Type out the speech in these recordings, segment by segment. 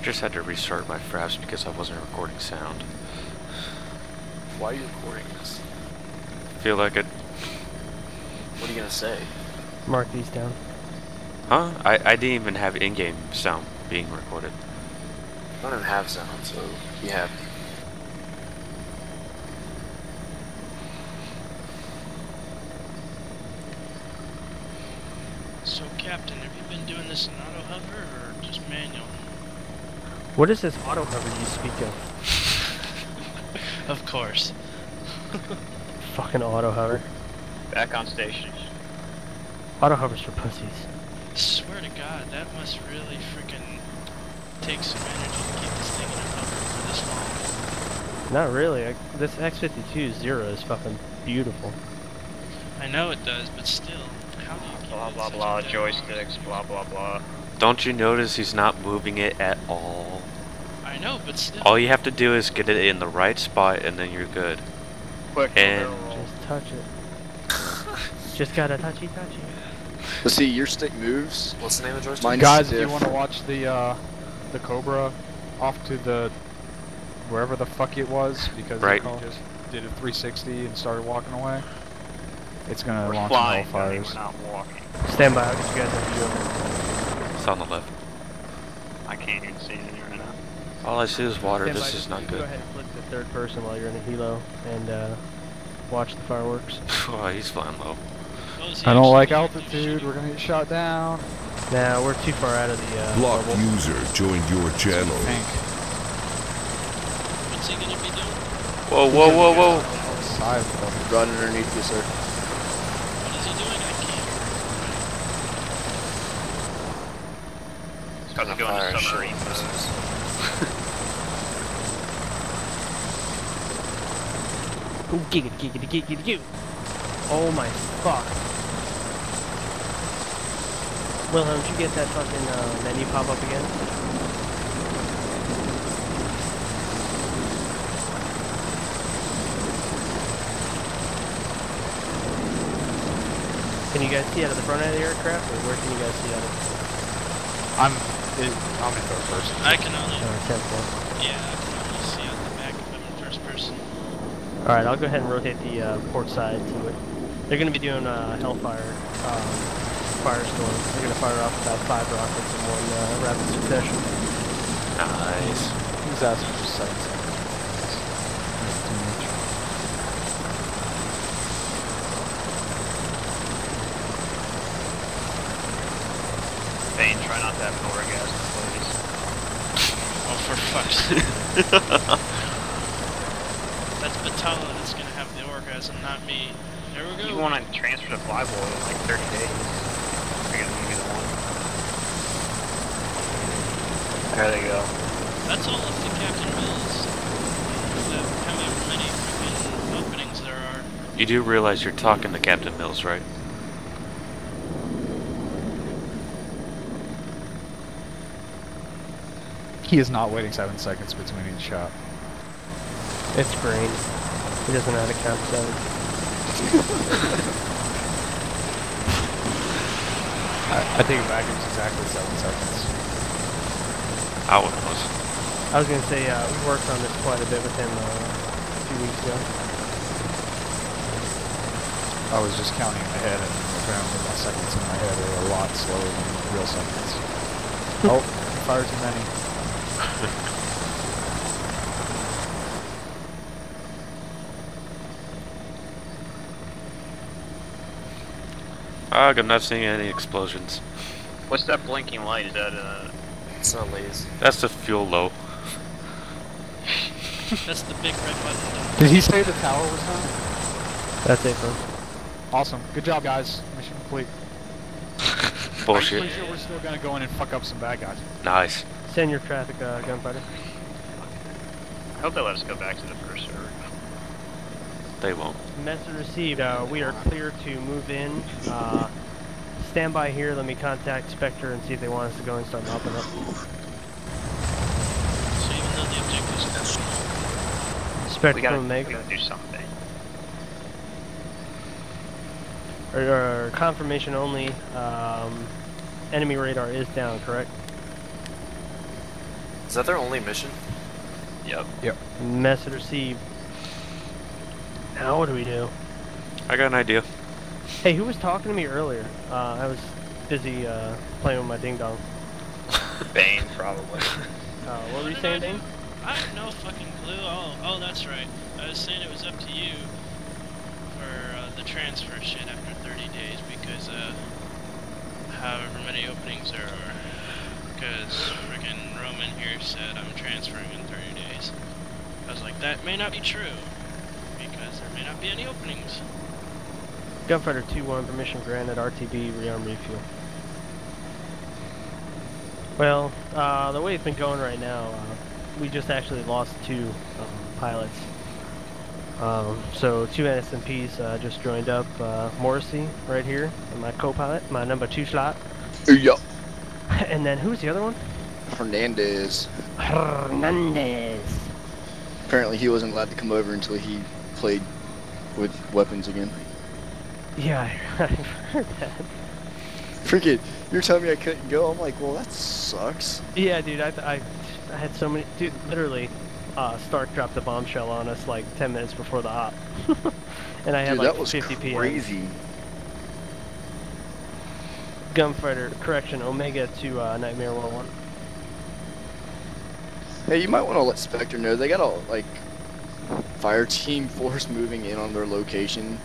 I just had to restart my fraps because I wasn't recording sound. Why are you recording this? Feel like it? What are you gonna say? Mark these down. Huh? I, I didn't even have in-game sound being recorded. I don't even have sound, so be happy. So, Captain, have you been doing this in auto hover or just manual? What is this auto hover you speak of? Of course. Fucking auto hover. Back on station. Auto hovers for pussies. I Swear to God, that must really freaking take some energy to keep this thing in a hover for this long. Not really. I, this X52 Zero is fucking beautiful. I know it does, but still, how do you keep Blah blah blah, dead long? joysticks, blah blah blah. Don't you notice he's not moving it at all? I know, but still. All you have to do is get it in the right spot and then you're good. Quick And- Just touch it. Just gotta touchy touchy. Let's see, your stick moves. What's the name of the joystick? Mine's Guys, if stiff. you want to watch the uh, the Cobra off to the wherever the fuck it was, because Right. he just did a 360 and started walking away, it's gonna We're launch flying, some buddy, hellfires. we're not walking. Stand by, I'll get you guys a view of it. It's on the left. I can't even see anything right now. All I see is water. Stand by, This is not good. Go ahead and flip the third person while you're in the helo and uh, watch the fireworks. oh, he's flying low. I don't like altitude. We're gonna get shot down. Nah, we're too far out of the uh, Block bubble. user joined your channel. Tank. What's he gonna be doing? Whoa, whoa, whoa, whoa! Outside of the bubble. Run underneath you, sir. What is he doing? I can't. It's because Gonna I'm going fire to a shit submarine on mode. missiles. Ooh, giggity, giggity, giggity, goo. Oh my fuck. Wilhelm, did you get that fucking uh, menu pop up again? Can you guys see out of the front of the aircraft, or where can you guys see out of? I'm it, I'm in third person. I can only. Uh, Yeah, I can only see out the back of him in first person. Alright, I'll go ahead and rotate the uh, port side to it. They're going to be doing uh, Hellfire um, Firestorm. They're going to fire off about five rockets in one uh, rapid succession. Nice. He's asking for seven seconds. That's too much. Bane, try not to have an orgasm, please. Oh, for fuck's sake. That's Batala that's gonna have the orgasm, not me. There we go. You want to transfer to Flyboy in like 30 days. You're gonna give me the one. There they go. That's all up to Captain Mills. The, however many openings there are. You do realize you're talking to Captain Mills, right? He is not waiting seven seconds between each shot. It's green. He doesn't know how to count seven. I, I take it back. It exactly seven seconds. I would knows. I was going to say, uh, we worked on this quite a bit with him uh, a few weeks ago. I was just counting ahead, and apparently my seconds in my head are a lot slower than real seconds. oh, fire too many. Ah, I'm not seeing any explosions. What's that blinking light? Is that uh? It's not lazy. That's the fuel low. That's the big red button. Did he say the tower was down? That's it, bro. Awesome. Good job, guys. Mission complete. I'm Bullshit. pretty sure we're still gonna go in and fuck up some bad guys. Nice. Send your traffic uh, gunfighter. I hope they let us go back to the first server. They won't. Message received. Uh, we are clear to move in. Uh, stand by here. Let me contact Spectre and see if they want us to go and start mopping up. So even though the objective's Spectre We gotta, from we gotta do something. Or, or confirmation only. Um, enemy radar is down, correct? Is that their only mission? Yep. Yep. Message received. Now what do we do? I got an idea. Hey, who was talking to me earlier? Uh, I was busy uh, playing with my ding dong. Bane, probably. Uh, what were you saying, I? I have no fucking clue. Oh, oh, that's right. I was saying it was up to you for uh, the transfer shit after 30 days because uh, however many openings there are. Because freaking Roman here said I'm transferring in 30 days. I was like, that may not be true because there may not be any openings. Gunfighter 2-1, permission granted, RTB, rearm refuel. Well, uh, the way it's been going right now, uh, we just actually lost two um, pilots. Um, so two NSMPs uh, just joined up. Uh, Morrissey right here, and my co-pilot, my number two slot. Yeah. and then who's the other one? Hernandez. Hernandez. Apparently he wasn't allowed to come over until he played with weapons again. Yeah, I heard that. Freaking, you're telling me I couldn't go? I'm like, well, that sucks. Yeah, dude, I, I, I had so many, dude, literally, uh, Stark dropped a bombshell on us like 10 minutes before the op. and I had Dude, like that was 50 PM. crazy. Gunfighter, correction, Omega to uh, Nightmare 101. Hey, you might want to let Spectre know they got a like fire team force moving in on their location.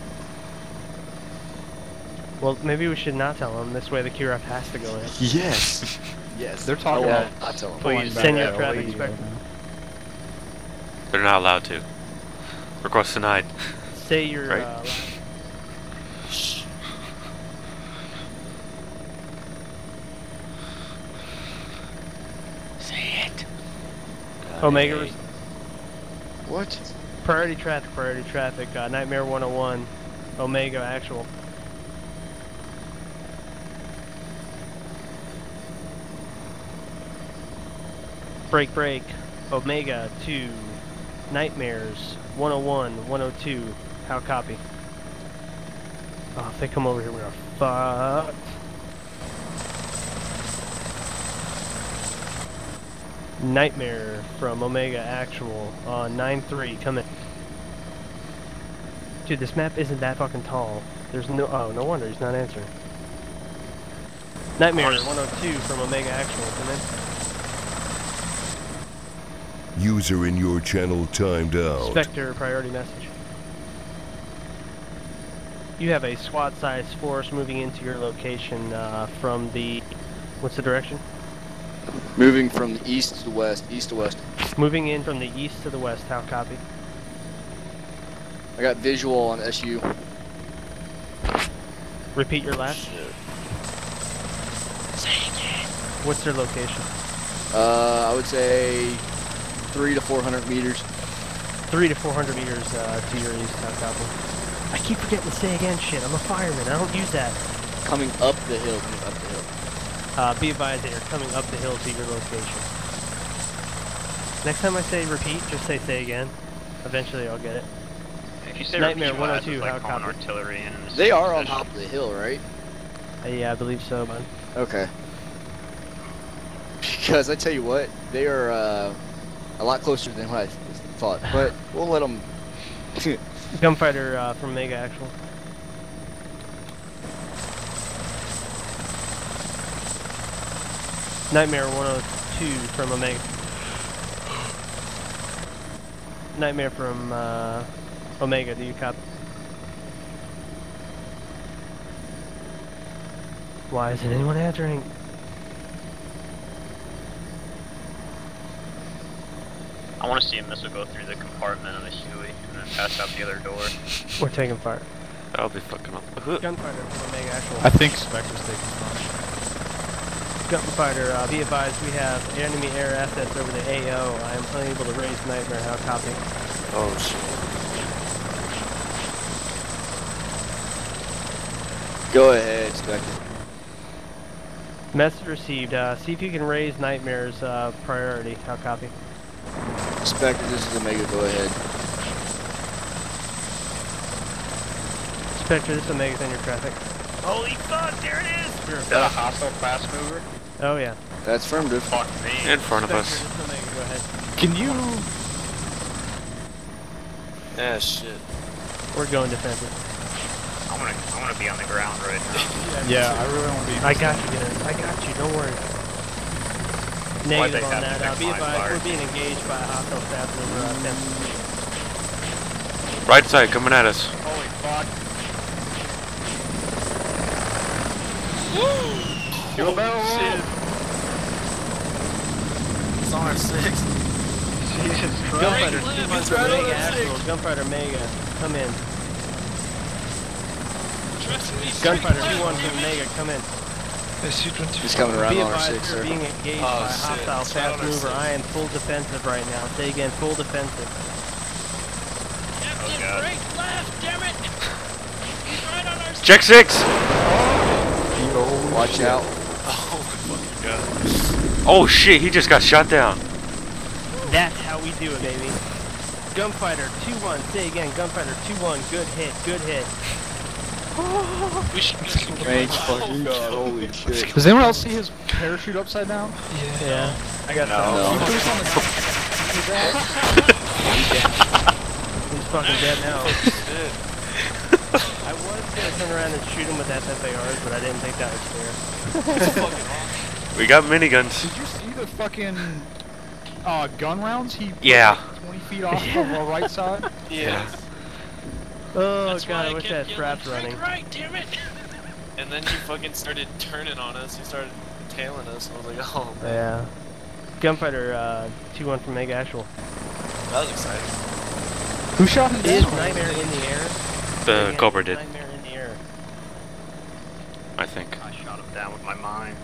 Well, maybe we should not tell them. This way the QRF has to go in. Yes. yes. They're talking Oh, well, about I tell them. Please back send your traffic LE inspector. They're not allowed to. Request denied. Say your Right. uh, last- Omega, res- What? priority traffic, priority traffic, uh, Nightmare 101, Omega actual. Break, break, Omega 2, Nightmares 101, 102, how copy? Oh, if they come over here, we're fucked. Nightmare from Omega Actual on 9-3, come in. Dude, this map isn't that fucking tall. There's no, oh, no wonder he's not answering. Nightmare 102 from Omega Actual, come in. User in your channel timed out. Spectre priority message. You have a SWAT-sized force moving into your location uh, from the, what's the direction? Moving from the east to the west, east to west. Moving in from the east to the west, how copy? I got visual on SU. Repeat your last. Say it. What's their location? Uh, I would say three to four hundred meters. Three to four hundred meters uh, to your east, how copy? I keep forgetting to say again, shit. I'm a fireman. I don't use that. Coming up the hill, coming up the hill. Uh, be advised that you're coming up the hill to your location. Next time I say repeat, just say say again. Eventually I'll get it. If you say Nightmare repeat 102, it's like how calling copy? artillery in. in They same are on top of the hill, right? Uh, yeah, I believe so, man. Okay. Because I tell you what, they are uh, a lot closer than what I thought. But we'll let them. Gunfighter uh, from Mega Actual. Nightmare 102 from Omega. Nightmare from uh, Omega, do you copy? Why isn't anyone answering? I want to see a missile go through the compartment of the Huey and then pass out the other door. We're taking fire. That'll be fucking up. Who- Gunfighter from Omega Actual. I think Spectre's taking fire. Gunfighter, uh, be advised we have enemy air assets over the AO. I am unable to raise Nightmare. How copy? Oh shit. Go ahead, Spectre. Message received. Uh, see if you can raise Nightmare's uh, priority. How copy? Spectre, this is Omega. Go ahead. Spectre, this is Omega's in your traffic. Holy fuck, there it is! We're Is that a hostile fast mover? Oh yeah. That's affirmative. Fuck me. In front of us. go ahead. Can you? Yeah, shit. We're going defensive. I'm gonna, I'm gonna be on the ground right now. Yeah, I really want to be. I got you, guys. I got you. Don't worry. Why'd they Negative on that. to Uh, be make advised, we're being engaged by a hostile staff member. Uh, 10. Right side coming at us. Holy fuck! Yo, oh, shit. It's on our six. Gunfighter, clip. two ones He's right from on Mega that Gunfighter Mega, come in. Gunfighter two one from Mega, come in. He's coming around Be on our advised, six, we're sir. being engaged Oh, by a shit. hostile It's right fast mover. six. I am full defensive right now. Say again, full defensive. Captain, oh, God. break left, damn it! He's right on our Check six. Watch out. Oh my fucking god. Oh shit, he just got shot down. That's how we do it, baby. Gunfighter 2-1, say again, Gunfighter 2-1, good hit, good hit. We should Range fucking god, holy shit. Does anyone else see his parachute upside down? Yeah. I got No. He's fucking dead now. Shit. I was gonna turn around and shoot him with FFARs, but I didn't think that was fair. We got miniguns. Did you see the fucking uh, gun rounds? He Yeah. like 20 feet off the right side. Yeah. Oh That's god, why I wish kept that yelling, straps "Break running. Right, damn it! And then he fucking started turning on us. He started tailing us. I was like, oh man. Yeah. Gunfighter uh, 2-1 from Mega Actual. That was exciting. Who shot him Is down? Nightmare in the air? The Cobra did, Nightmare in the air. I think. I shot him down with my mind.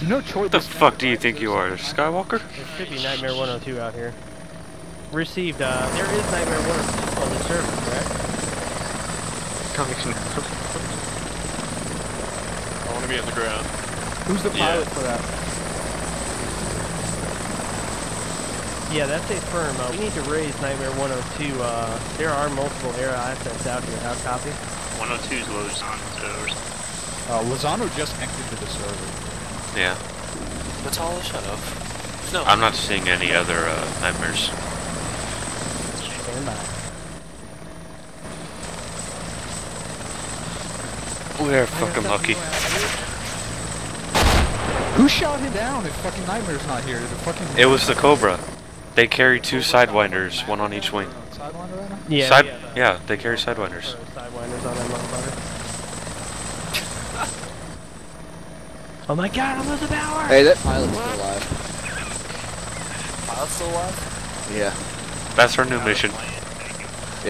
No choice. What the fuck do you think you are, Skywalker? There should be Nightmare 102 out here. Received, uh, there is Nightmare 102 on the surface, correct? I want to be on the ground. Who's the Yeah. pilot for that? Yeah, that's a firm. Uh, we need to raise Nightmare 102. Uh, there are multiple air assets out here. How copy? 102's Lozano's. Uh, Lozano just exited the server. Yeah. Natalia, shut up. No. I'm not seeing any other uh, nightmares. We're fucking lucky. Who shot him down if fucking Nightmare's not here? it fucking... It was the Cobra. They carry two sidewinders, one on each wing. Sidewinder right now? Yeah, Side, yeah, the- yeah, they carry sidewinders. Sidewinders on that motherfucker. Oh my god, I lose the power! Hey, that pilot's still alive. Pilot's still alive? Yeah. That's our new mission.